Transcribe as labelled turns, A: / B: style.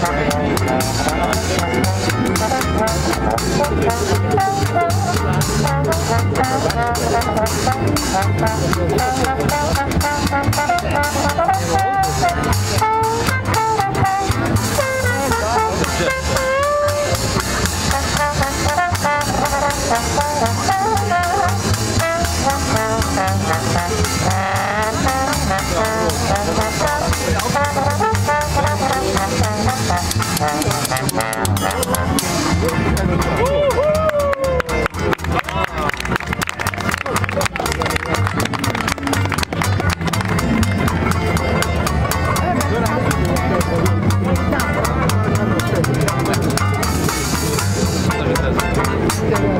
A: Shit.
B: Thank you.